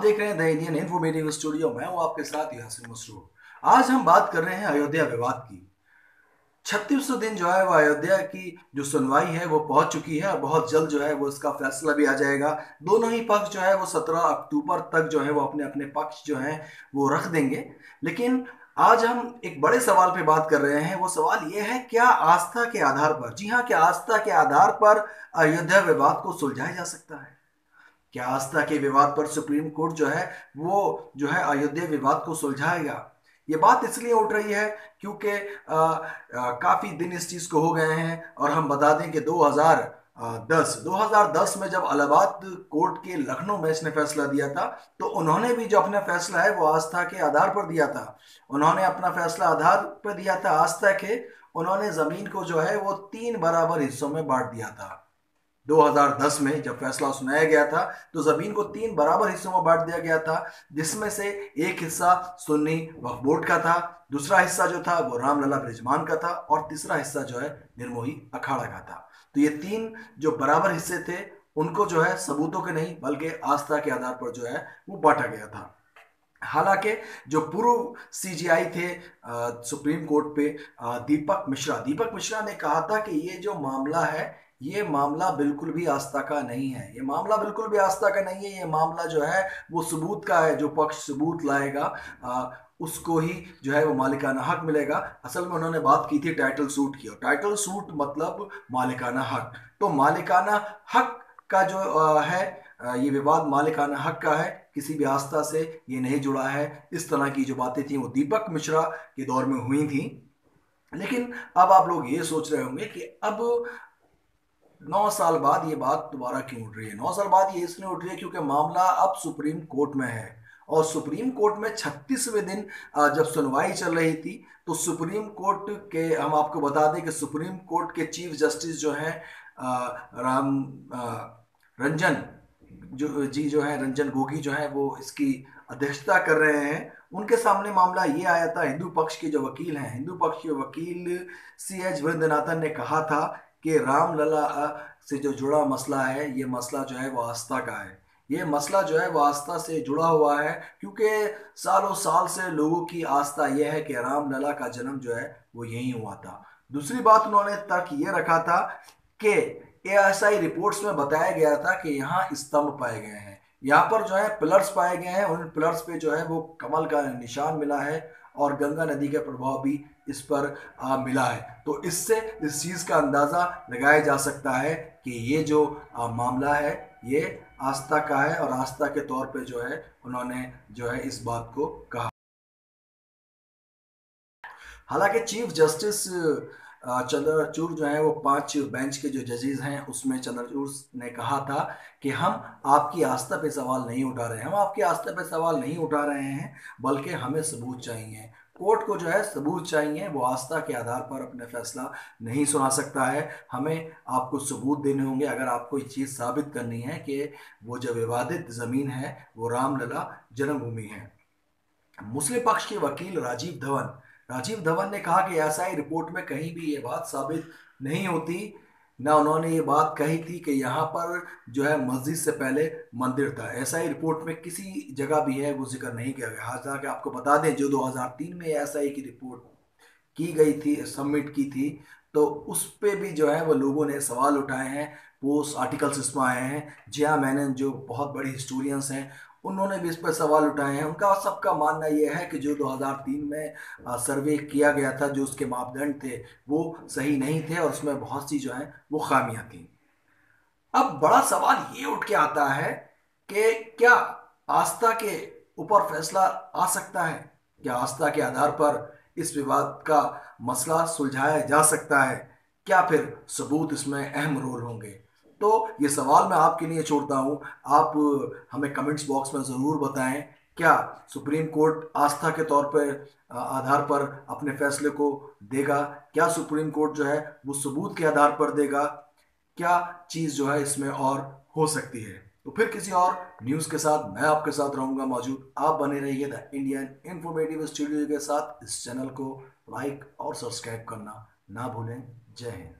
देख रहे हैं द इंडियन इन्फॉर्मेटिव स्टूडियो, मैं हूँ आपके साथ यासिन मसरूर आज हम बात कर रहे हैं अयोध्या विवाद की। छत्तीस दिन जो है वो अयोध्या की जो सुनवाई है, वो पहुँच चुकी है और बहुत जल्द जो है वो इसका फैसला भी आ जाएगा। दोनों ही पक्ष जो है वो सत्रह अक्टूबर तक जो है वो अपने अपने पक्ष जो है वो रख देंगे। लेकिन आज हम एक बड़े सवाल पे बात कर रहे हैं। वो सवाल ये है, क्या आस्था के आधार पर, जी हाँ क्या आस्था के आधार पर अयोध्या विवाद को सुलझाया जा सकता है? क्या आस्था के विवाद पर सुप्रीम कोर्ट जो है, वो जो है अयोध्या विवाद को सुलझाएगा। ये बात इसलिए उठ रही है क्योंकि काफ़ी दिन इस चीज़ को हो गए हैं और हम बता दें कि 2010 2010 में जब अलाहाबाद कोर्ट के लखनऊ में इसने फैसला दिया था तो उन्होंने भी जो अपना फैसला है, वो आस्था के आधार पर दिया था। उन्होंने अपना फैसला आधार पर दिया था, आस्था के। उन्होंने ज़मीन को जो है, वो तीन बराबर हिस्सों में बांट दिया था। 2010 में जब फैसला सुनाया गया था तो ज़मीन को तीन बराबर हिस्सों में बांट दिया गया था जिसमें से एक हिस्सा सुन्नी वक्फ बोर्ड का था दूसरा हिस्सा जो था वो रामलला ब्रिजमान का था और तीसरा हिस्सा जो है निर्मोही अखाड़ा का था। तो ये तीन जो बराबर हिस्से थे उनको जो है सबूतों के नहीं बल्कि आस्था के आधार पर जो है वो बांटा गया था। हालाँकि जो पूर्व सीजीआई थे आ, सुप्रीम कोर्ट पे आ, दीपक मिश्रा दीपक मिश्रा ने कहा था कि ये जो मामला है ये मामला बिल्कुल भी आस्था का नहीं है। ये मामला बिल्कुल भी आस्था का नहीं है। ये मामला जो है वो सबूत का है। जो पक्ष सबूत लाएगा आ, उसको ही जो है वो मालिकाना हक मिलेगा। असल में उन्होंने बात की थी टाइटल सूट की और टाइटल सूट मतलब मालिकाना हक। तो मालिकाना हक का जो आ, है आ, ये विवाद मालिकाना हक का है। किसी भी आस्था से ये नहीं जुड़ा है। इस तरह की जो बातें थी वो दीपक मिश्रा के दौर में हुई थी। लेकिन अब आप लोग ये सोच रहे होंगे कि अब नौ साल बाद ये बात दोबारा क्यों उठ रही है? नौ साल बाद ये इसलिए उठ रही है क्योंकि मामला अब सुप्रीम कोर्ट में है। और सुप्रीम कोर्ट में छत्तीसवें दिन जब सुनवाई चल रही थी तो सुप्रीम कोर्ट के, हम आपको बता दें कि सुप्रीम कोर्ट के चीफ जस्टिस जो हैं राम रंजन, जो, जी जो है, रंजन गोगी जो है, वो इसकी अध्यक्षता कर रहे हैं। उनके सामने मामला ये आया था, हिंदू पक्ष के जो वकील हैं, हिंदू पक्ष के वकील सी एच वृंदनाथन ने कहा था कि रामलला से जो जुड़ा मसला है, ये मसला जो है वो आस्था का है। ये मसला जो है वो आस्था से जुड़ा हुआ है, क्योंकि सालों साल से लोगों की आस्था यह है कि रामलला का जन्म जो है वो यहीं हुआ था। दूसरी बात उन्होंने तर्क ये रखा था कि एएसआई रिपोर्ट्स में बताया गया था कि यहाँ स्तंभ पाए गए हैं। यहाँ पर जो है पिलर्स पाए गए हैं, उन पिलर्स पे जो है वो कमल का निशान मिला है। और गंगा नदी का प्रभाव भी इस पर आ, मिला है। तो इससे इस चीज़ का अंदाज़ा लगाया जा सकता है कि ये जो आ, मामला है ये आस्था का है और आस्था के तौर पे जो है उन्होंने जो है इस बात को कहा। हालाँकि चीफ जस्टिस चंद्रचूड़ जो है, वो पाँच बेंच के जो जजेज हैं, उसमें चंद्रचूड़ ने कहा था कि हम आपकी आस्था पे सवाल नहीं उठा रहे हैं। हम आपकी आस्था पे सवाल नहीं उठा रहे हैं, बल्कि हमें सबूत चाहिए। कोर्ट को जो है सबूत चाहिए, वो आस्था के आधार पर अपने फैसला नहीं सुना सकता है। हमें आपको सबूत देने होंगे। अगर आपको ये चीज़ साबित करनी है कि वो जो विवादित ज़मीन है, वो रामलला जन्मभूमि है। मुस्लिम पक्ष के वकील राजीव धवन राजीव धवन ने कहा कि एसआई रिपोर्ट में कहीं भी ये बात साबित नहीं होती। ना उन्होंने ये बात कही थी कि यहाँ पर जो है मस्जिद से पहले मंदिर था। ऐसा ही रिपोर्ट में किसी जगह भी है, वो ज़िक्र नहीं किया गया। हालाँकि आपको बता दें, जो 2003 में एसआई की रिपोर्ट की गई थी, सबमिट की थी तो उस पर भी जो है वो लोगों ने सवाल उठाए हैं पोस्ट आर्टिकल्स इसमें आए हैं। जिया मैंने जो बहुत बड़ी हिस्टोरियंस हैं उन्होंने भी इस पर सवाल उठाए हैं। उनका, सबका मानना यह है कि जो 2003 में सर्वे किया गया था, जो उसके मापदंड थे, वो सही नहीं थे और उसमें बहुत सी जो है, वो खामियाँ थी। अब बड़ा सवाल ये उठ के आता है कि क्या आस्था के ऊपर फैसला आ सकता है? क्या आस्था के आधार पर इस विवाद का मसला सुलझाया जा सकता है? क्या फिर सबूत इसमें अहम रोल होंगे? तो ये सवाल मैं आपके लिए छोड़ता हूँ। आप, हमें कमेंट्स बॉक्स में ज़रूर बताएँ, क्या सुप्रीम कोर्ट आस्था के तौर पर आधार पर अपने फैसले को देगा? क्या सुप्रीम कोर्ट जो है, वो सबूत के आधार पर देगा? क्या चीज़ जो है, इसमें और हो सकती है? तो फिर किसी और न्यूज़ के साथ मैं आपके साथ रहूँगा मौजूद। आप बने रहिए द इंडियन इंफॉर्मेटिव स्टूडियो के साथ। इस चैनल को लाइक और सब्सक्राइब करना ना भूलें। जय हिंद।